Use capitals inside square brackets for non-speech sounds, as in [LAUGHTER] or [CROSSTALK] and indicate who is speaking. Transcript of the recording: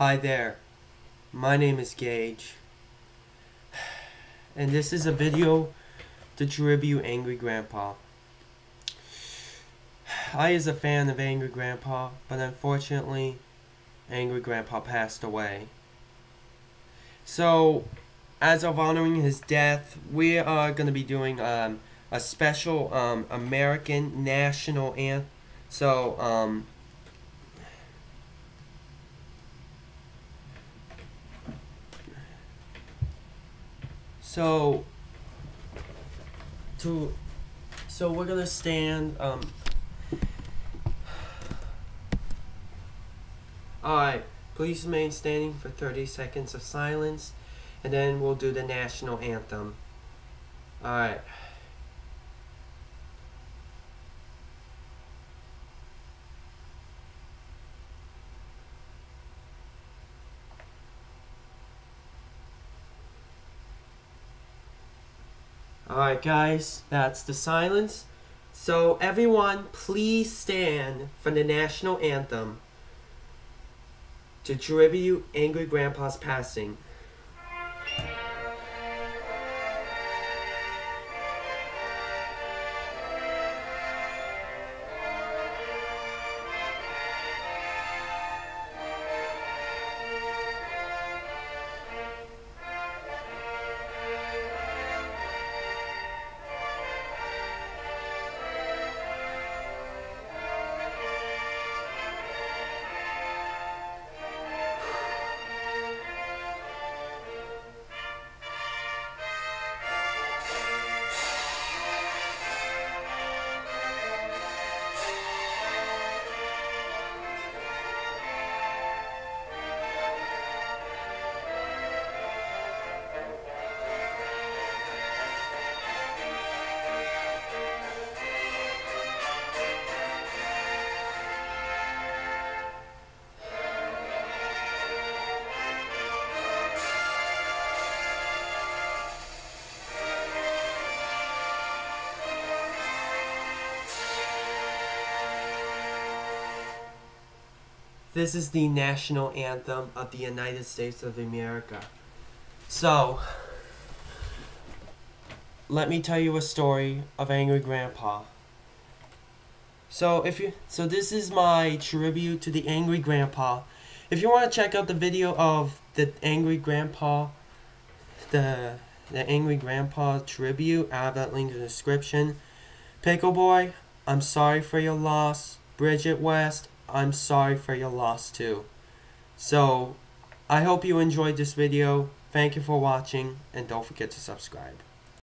Speaker 1: Hi there, my name is Gage, [SIGHS] and this is a video to tribute Angry Grandpa. [SIGHS] I is a fan of Angry Grandpa, but unfortunately, Angry Grandpa passed away. So, as of honoring his death, we are going to be doing um, a special um, American national anthem. So, um, so to so we're gonna stand um alright please remain standing for 30 seconds of silence and then we'll do the national anthem. Alright Alright guys, that's the silence. So everyone, please stand for the national anthem to tribute Angry Grandpa's passing. This is the national anthem of the United States of America. So, let me tell you a story of Angry Grandpa. So if you so this is my tribute to the Angry Grandpa. If you want to check out the video of the Angry Grandpa the the Angry Grandpa tribute, I have that link in the description. Pickle Boy, I'm sorry for your loss. Bridget West, I'm sorry for your loss too. So, I hope you enjoyed this video. Thank you for watching, and don't forget to subscribe.